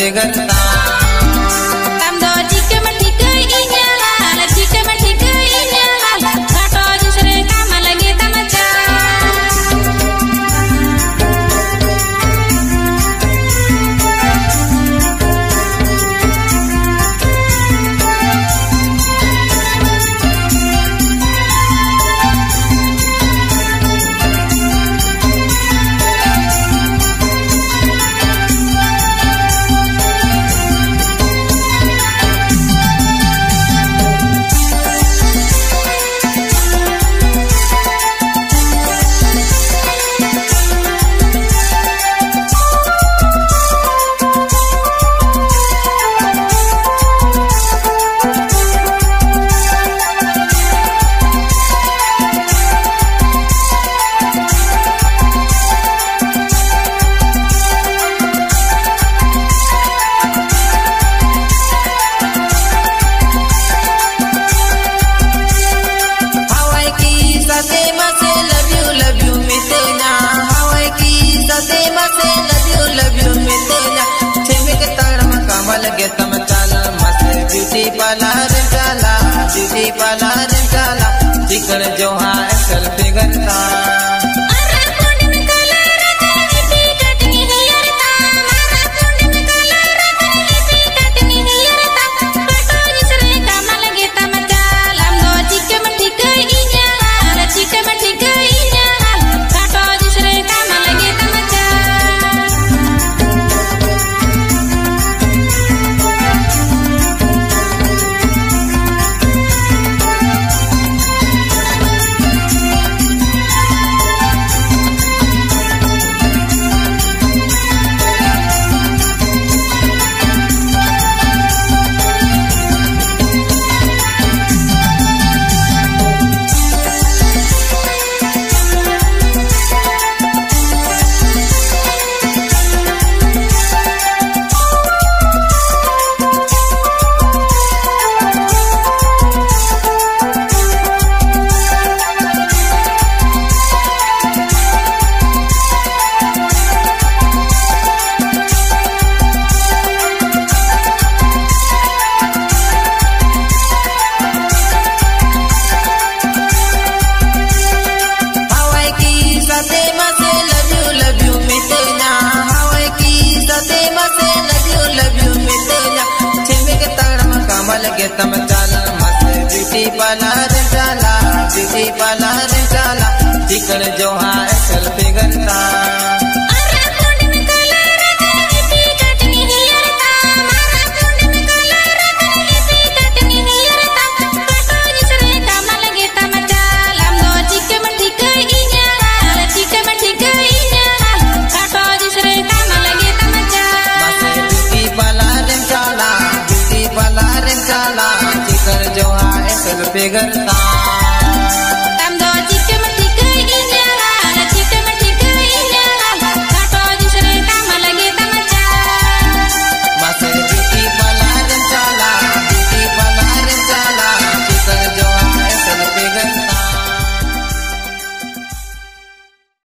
से I don't. के तम चाला मस्त ब्यूटी पार्लर चाला ब्यूटी पार्लर चाला चिकन जो करता